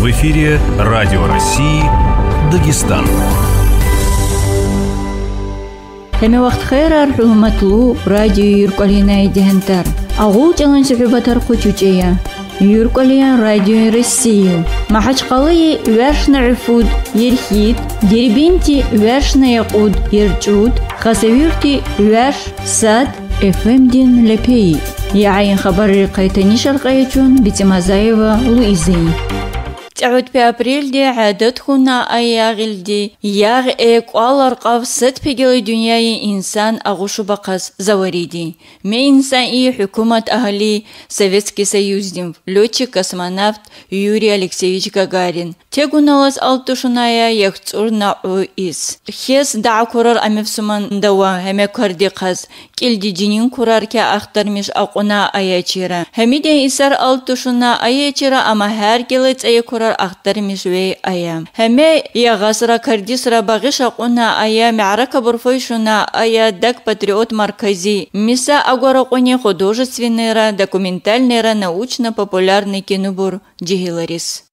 В эфире Радио России Дагестан. Эме вақыт хайрар радио Юркалинай идентар. Ағу жаңын сөйбатар құчучея. Юркалия радио России. Махачкалы вершна рифуд ерхит, дербинти вершна якуд ерчуд, хасавюрти верш сад эфемдин лепей. Яйын хабары қайтани шарқай үшін Бетимазаева Луизей. تعود بأبريل دي عادت هنا أياغل دي ياغ إيك والر قف ست بيجل دنياي إنسان أغوشو بقص زوريدي مي إنسان إي حكومة أهلي Советский Союз дим летчик космонавт Юрий Алексеевич Гагарин тегуналас алтушуная яхцур на ис хес да курар амевсуман дава хеме карди қаз килди динин курар ке ахтармиш aquna аячира хемиде исар алтушуна аячира ама her gelets aya ахтармиш вей ая. Хаме я гасра кардисра багиш акуна ая мярaka бурфойшуна ая дак патриот маркази. Миса агора куни художественный документальный научно-популярный кинобур Дигиларис.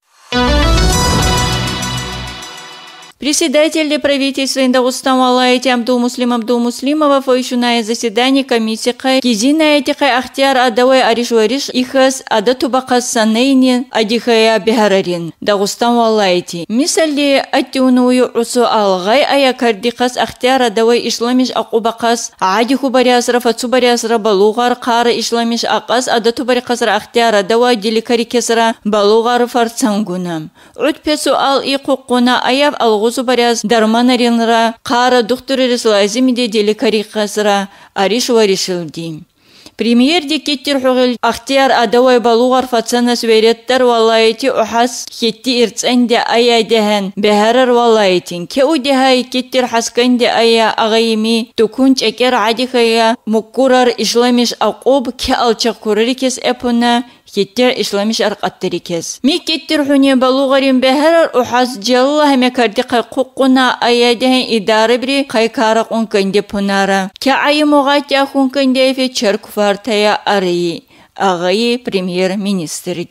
Председатель правительства Индагустан Валаити Абдул Муслим Абдул Муслимова фойшуная заседание комиссии Кизина этихай Ахтияр Адавай Ариш Вариш Ихас Адатубакас Санейни Адихая Бихарарин Дагустан Валаити. Мисали Аттиунуyu Усу Алгай Ая Кардикас Ахтияр Адавай Исламиш Акубакас Адиху Бариасра Фацу Бариасра Балугар Кара Исламиш Акас Адату Барикасра Ахтияр Адавай Диликари Кесра Балугар Фарцангунам. Уд Песу Ал Иқуқуна Аяв Алгу гузу баряз дарманаринра қара духтурерис лазимиде деликарикасра аришуа решилди. Премьер дикеттер хугил ахтияр адавай балугар фацанас вереттер валайти ухас хетти ирценде ая дехен бехарар валайтин ке удехай кеттер хасканде ая агайми тукун чекер адихая муккурар ишламиш aqub ke alçak kurarikes epuna хеттер исламиш арқаттыры кез. Ми кеттер хуне балуғарин бәхәрар ухаз джалла хәме кәрді қайқуққуна аядәхен идары бірі қайкарық онкэнде пунара. Ке айы мұғатях онкэнде чар чаркуфартая арайы. Ағайы премьер-министр.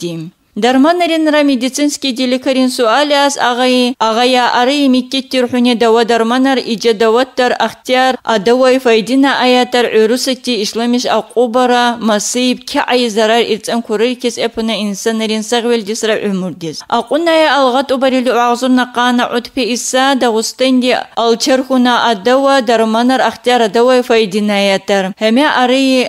Дарманаренра медицинский делекаринсу алиас ағайы, агая ары миккеттер хуне дава дарманар иже даваттар адавай файдина аятар үрусетти исламиш акубара масиб ке ай зарар ирцен курыр кес инсанарин сагвел дисра өмүрдис. Акуная алғат убарилу агзурна кана утпи иса алчархуна дарманар файдина аятар. Ары э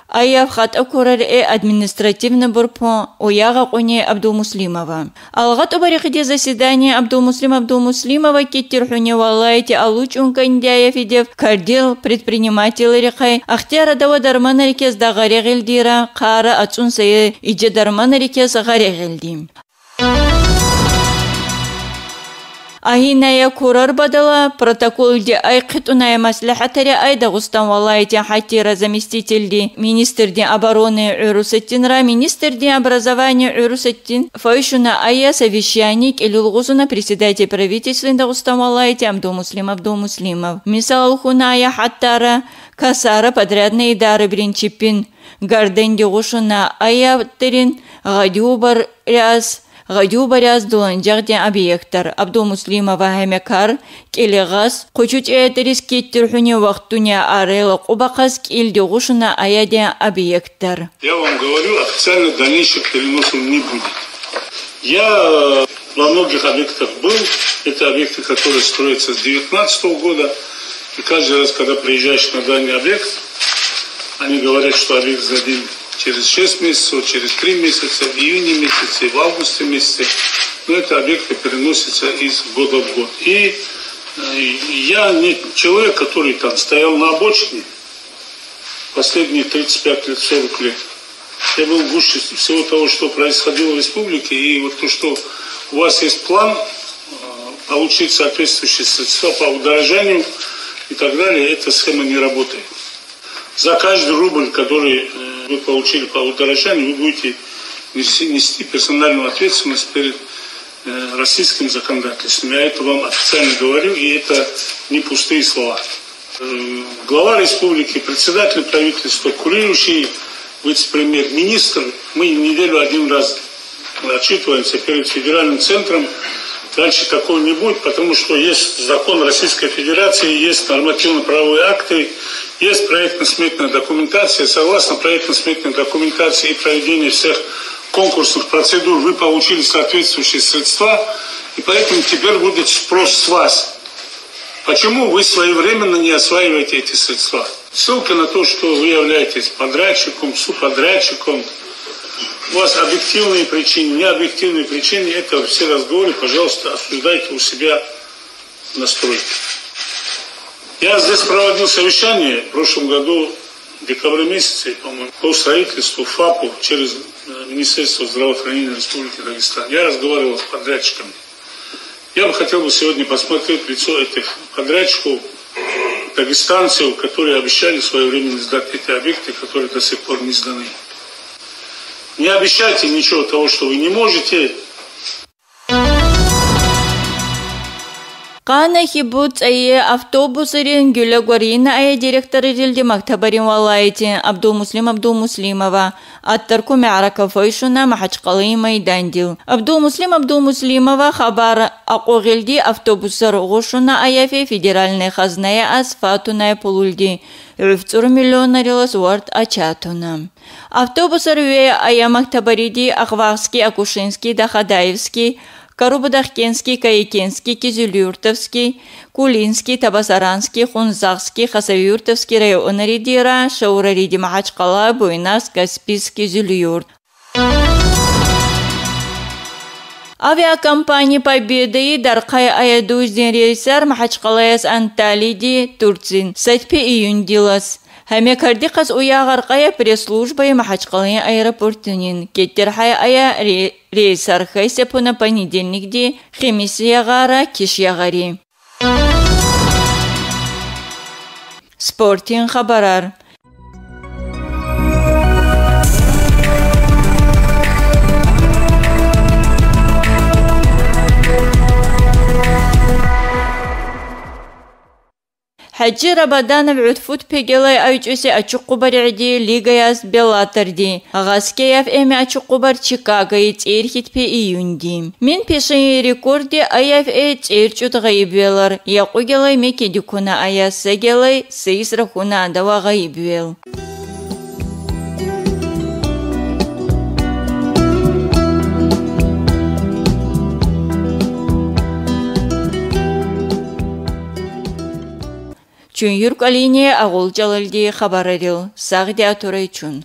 абдул Муслимова. Алгат убарихиде заседание Абдул Муслим Абдул Муслимова кеттер хуне валайте алуч ункандяев идев кардил предприниматель рекай ахтяра дава дарман рекез дагарегелдира қара ацун сайы иже дарман рекез гарегелдим. Ахиная курар бадала протоколде ай қитуная маслихатаре ай Дагустан валайте хатира заместительди министрди обороны Урусеттинра министрди образования Урусеттин фойшуна ая совещаник илулгузуна председатель правительства Дагустан валайте Абду Муслим Абду Муслимов. Мисал хуная хаттара касара подрядные дары бринчипин гарденди гушуна ая терин гадюбар ряс Гаю баряз дуланжақ объекттар Абдулмуслимова хэмекар келегас кучуч этерис кеттүрхүне вақтуне арелы кубакас килдегушуна аяден объекттар. Я вам говорю, официально дальнейших переносов не будет. Я э, во многих объектах был. Это объекты, которые строятся с 2019 года. И каждый раз, когда приезжаешь на данный объект, они говорят, что объект за через 6 месяцев, через 3 месяца, в июне месяце, в августе месяце. Но это объекты переносятся из года в год. И я не человек, который там стоял на обочине последние 35 лет, 40 лет. Я был в гуще всего того, что происходило в республике. И вот то, что у вас есть план получить соответствующие средства по удорожанию и так далее, эта схема не работает. За каждый рубль, который вы получили по удорожанию, вы будете нести, нести персональную ответственность перед э, российским законодательством. Я это вам официально говорю, и это не пустые слова. Э, глава республики, председатель правительства, курирующий вице-премьер-министр, мы неделю один раз отчитываемся перед федеральным центром. Дальше такого не будет, потому что есть закон Российской Федерации, есть нормативно-правовые акты, есть проектно-сметная документация. Согласно проектно-сметной документации и проведению всех конкурсных процедур вы получили соответствующие средства, и поэтому теперь будет спрос с вас. Почему вы своевременно не осваиваете эти средства? Ссылка на то, что вы являетесь подрядчиком, субподрядчиком, у вас объективные причины, не объективные причины, это все разговоры, пожалуйста, обсуждайте у себя на. Я здесь проводил совещание в прошлом году, в декабре месяце, по-моему, по строительству ФАПу через э, Министерство здравоохранения Республики Дагестан. Я разговаривал с подрядчиками. Я бы хотел бы сегодня посмотреть лицо этих подрядчиков, дагестанцев, которые обещали своевременно сдать эти объекты, которые до сих пор не сданы. Не обещайте ничего того, что вы не можете. Қана хибут әйе автобусырен гүлі гөрейіні әйе директоры жілді мақтабарин валайты Абдулмуслим Абдулмуслимова. Аттар көме аракы фойшуна махачқалы Абдул Муслим Абдул Муслимова хабар ақуғылды автобусыр ұғышуна аяфе федеральный хазная асфатуна пулулды. Рүфцүр миллион арилас уарт ачатуна. Автобусыр ве ая мақтабариди Ахвахский, Акушинский, Дахадаевский, Карубадахкенский, Каякенский, Кизюлюртовский, Кулинский, Табасаранский, Хунзахский, Хасавюртовский районы Шаурариди Махачкала, Буйнас, Каспийский, Зюлюрт. Авиакомпания Победы и Даркай Аядуздин рейсер Махачкалаяс Анталиди Турцин. 7 июнь дилас. Хаме кардиқас уяғар қая пресс-службай Махачкалын аэропортынин. Кеттер хай ая рейсар хайсепуна понедельникде хемис яғара киш яғари. Спортин хабарар. Хаджи Рабаданов Утфут Пегелай айчусе Ачукубар Иди Лигаяс Белатарди. Агаскеев Эми Ачукубар Чикаго и Тирхит Пе Июнди. Мин пешен рекорде Аяв Э Тирчут Гайбелар. Якугелай Мекедикуна Аясегелай Сейсрахуна Адава Гайбел. Гайбел. Чун юрк алине агул жалалди хабарарил сагди атурай чун.